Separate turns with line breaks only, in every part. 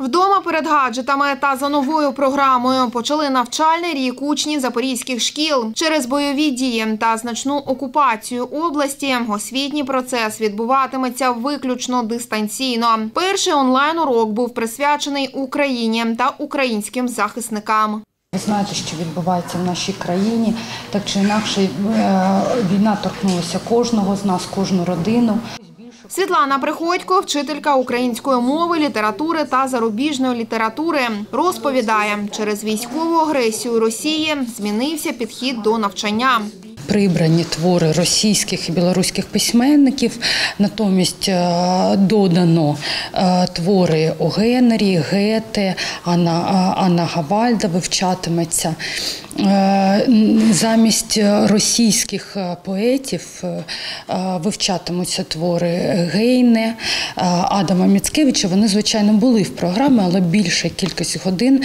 Вдома перед гаджетами та за новою програмою почали навчальний рік учні запорізьких шкіл. Через бойові дії та значну окупацію області освітній процес відбуватиметься виключно дистанційно. Перший онлайн-урок був присвячений Україні та українським захисникам.
Ви знаєте, що відбувається в нашій країні, так чи інакше е, війна торкнулася кожного з нас, кожну родину.
Світлана Приходько, вчителька української мови, літератури та зарубіжної літератури, розповідає, через військову агресію Росії змінився підхід до навчання.
Прибрані твори російських і білоруських письменників, натомість е, додано е, твори о Генері, Гете, Анна, е, Анна Гавальда вивчатиметься. Е, Замість російських е, поетів е, е, вивчатимуться твори Гейне, Адама Міцкевича. Вони, звичайно, були в програмі, але більша кількість годин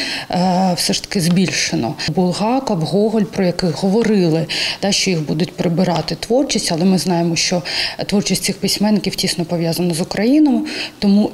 все ж таки збільшено. Булгаков, Гоголь, про яких говорили, що їх будуть прибирати творчість, але ми знаємо, що творчість цих письменників тісно пов'язана з Україною, тому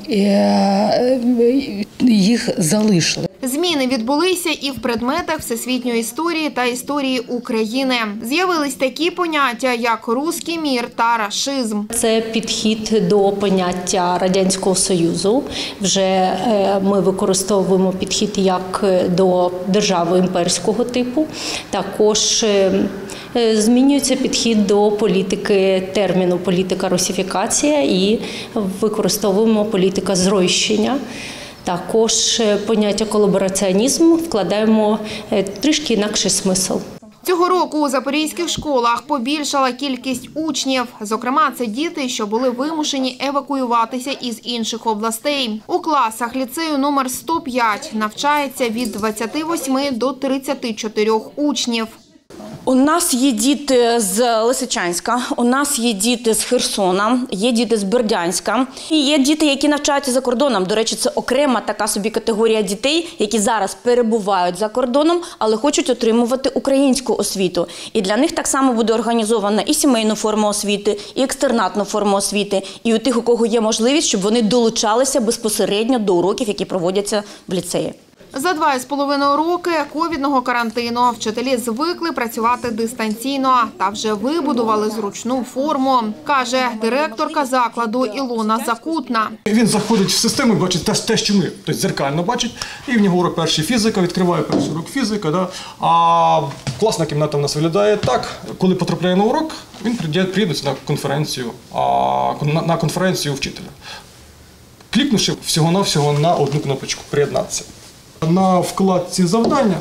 їх залишили.
Зміни відбулися і в предметах всесвітньої історії та історії України. З'явились такі поняття, як руський мір та рашизм.
Це підхід до поняття радянського союзу. Вже е, ми використовуємо підхід як до держави імперського типу. Також е, е, змінюється підхід до політики терміну політика русифікація і використовуємо політика зрощення. Також е, поняття колабораціонізм вкладаємо е, трішки інакший смисл.
Цього року у запорізьких школах побільшала кількість учнів. Зокрема, це діти, що були вимушені евакуюватися із інших областей. У класах ліцею номер 105 навчається від 28 до 34 учнів.
У нас є діти з Лисичанська, у нас є діти з Херсона, є діти з Бердянська. І є діти, які навчаються за кордоном. До речі, це окрема така собі категорія дітей, які зараз перебувають за кордоном, але хочуть отримувати українську освіту. І для них так само буде організована і сімейну форму освіти, і екстернатну форму освіти, і у тих, у кого є можливість, щоб вони долучалися безпосередньо до уроків, які проводяться в ліцеї.
За два з половиною роки ковідного карантину вчителі звикли працювати дистанційно та вже вибудували зручну форму, каже директорка закладу Ілона Закутна.
Він заходить в систему, бачить те, що ми, тобто зеркально бачить, і в нього урок перший фізика, відкриває перший урок фізика. Да? А класна кімната в нас виглядає так. Коли потрапляє на урок, він прийде, приїде на конференцію, на конференцію вчителя. Клікнувши всього-навсього на одну кнопочку приєднатися. На вкладці завдання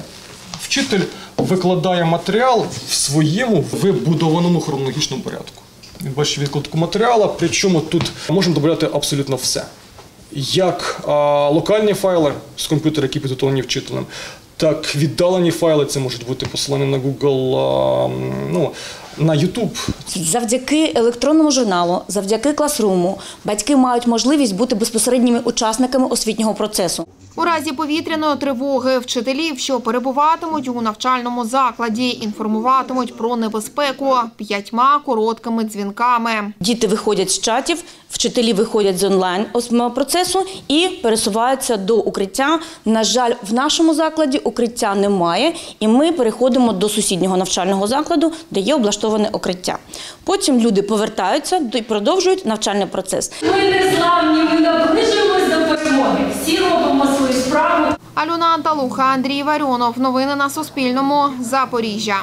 вчитель викладає матеріал в своєму вибудованому хронологічному порядку. Він бачить відкладку матеріалу, причому тут можемо додати абсолютно все. Як а, локальні файли з комп'ютера, які підготовлені вчителем, так віддалені файли, це можуть бути посилання на Google, а, ну, на YouTube.
Завдяки електронному журналу, завдяки класруму, батьки мають можливість бути безпосередніми учасниками освітнього процесу.
У разі повітряної тривоги вчителів, що перебуватимуть у навчальному закладі, інформуватимуть про небезпеку п'ятьма короткими дзвінками.
Діти виходять з чатів, вчителі виходять з онлайн процесу і пересуваються до укриття. На жаль, в нашому закладі укриття немає, і ми переходимо до сусіднього навчального закладу, де є облаштоване укриття. Потім люди повертаються і продовжують навчальний процес.
Ми не славні, ми наближуємось до перемоги. Всі робимо свою справу.
Альона Анталуха, Андрій Варіонов. Новини на Суспільному. Запоріжжя.